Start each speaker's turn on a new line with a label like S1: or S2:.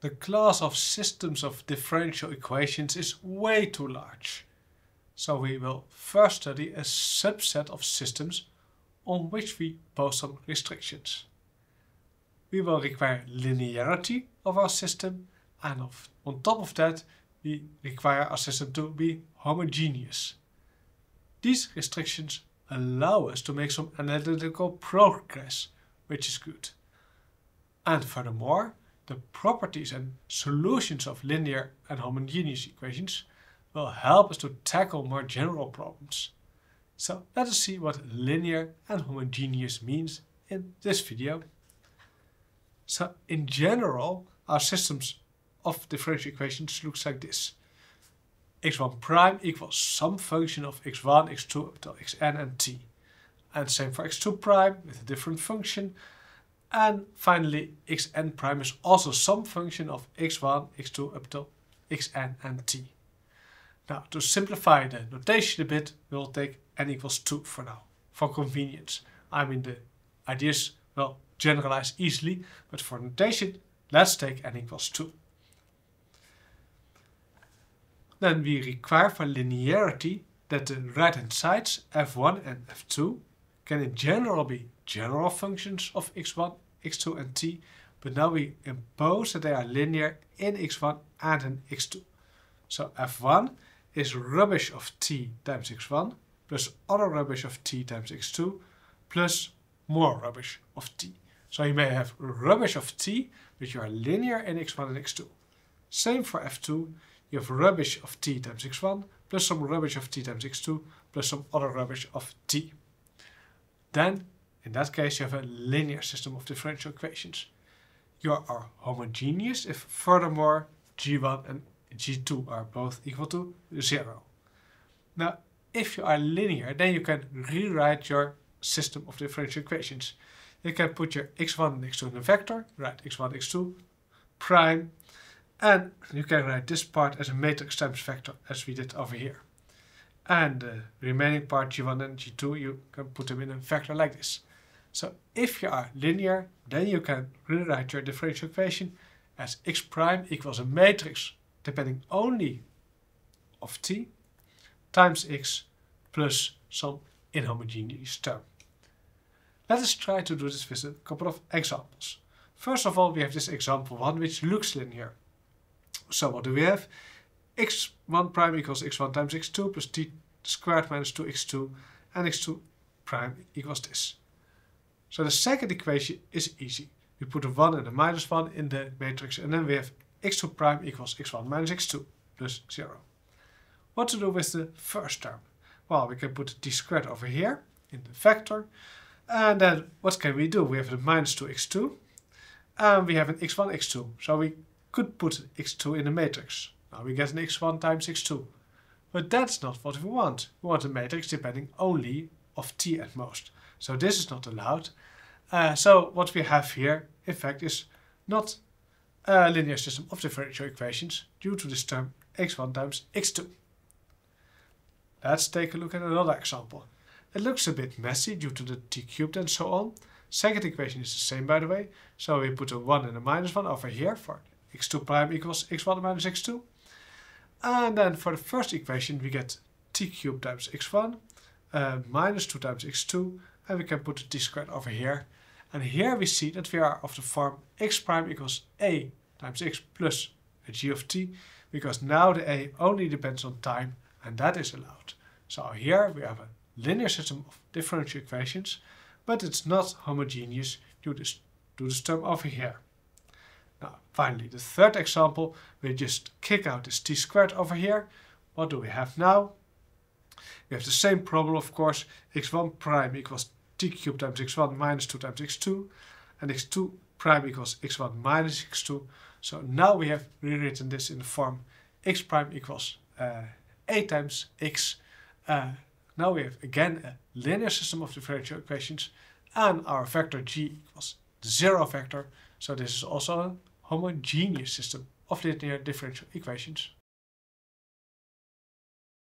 S1: The class of systems of differential equations is way too large. So we will first study a subset of systems on which we pose some restrictions. We will require linearity of our system and of, on top of that we require our system to be homogeneous. These restrictions allow us to make some analytical progress, which is good. And furthermore, the properties and solutions of linear and homogeneous equations will help us to tackle more general problems. So let us see what linear and homogeneous means in this video. So in general, our systems of differential equations looks like this. x1 prime equals some function of x1, x2 up to xn and t. And same for x2 prime with a different function and finally, xn prime is also some function of x1, x2 up to xn and t. Now, to simplify the notation a bit, we'll take n equals 2 for now, for convenience. I mean, the ideas will generalize easily, but for notation, let's take n equals 2. Then we require for linearity that the right-hand sides, f1 and f2, can in general be general functions of x1, x2 and t, but now we impose that they are linear in x1 and in x2. So f1 is rubbish of t times x1 plus other rubbish of t times x2 plus more rubbish of t. So you may have rubbish of t, which are linear in x1 and x2. Same for f2, you have rubbish of t times x1 plus some rubbish of t times x2 plus some other rubbish of t. Then in that case, you have a linear system of differential equations. You are homogeneous if furthermore g1 and g2 are both equal to 0. Now, if you are linear, then you can rewrite your system of differential equations. You can put your x1 and x2 in a vector, write x1, x2 prime, and you can write this part as a matrix times vector as we did over here. And the remaining part g1 and g2, you can put them in a vector like this. So if you are linear, then you can rewrite your differential equation as x prime equals a matrix depending only of t times x plus some inhomogeneous term. Let us try to do this with a couple of examples. First of all, we have this example 1 which looks linear. So what do we have? X1 prime equals x1 times x2 plus t squared minus 2x2 and x2 prime equals this. So the second equation is easy. We put a 1 and a minus 1 in the matrix and then we have x2 prime equals x1 minus x2 plus 0. What to do with the first term? Well, we can put t squared over here in the vector. And then what can we do? We have the minus 2x2 and we have an x1, x2. So we could put x2 in the matrix. Now we get an x1 times x2. But that's not what we want. We want a matrix depending only of t at most. So this is not allowed. Uh, so what we have here, in fact, is not a linear system of differential equations due to this term x1 times x2. Let's take a look at another example. It looks a bit messy due to the t cubed and so on. Second equation is the same by the way. So we put a 1 and a minus 1 over here for x2 prime equals x1 minus x2. And then for the first equation we get t cubed times x1 uh, minus 2 times x2 and we can put the t squared over here. And here we see that we are of the form x prime equals a times x plus a g of t, because now the a only depends on time, and that is allowed. So here we have a linear system of differential equations, but it's not homogeneous due to this, term over here. Now, finally, the third example, we just kick out this t squared over here. What do we have now? We have the same problem, of course. x1 prime equals t cubed times x1 minus 2 times x2 and x2 prime equals x1 minus x2. So now we have rewritten this in the form x prime equals uh, a times x. Uh, now we have again a linear system of differential equations and our vector g equals zero vector. So this is also a homogeneous system of linear differential equations.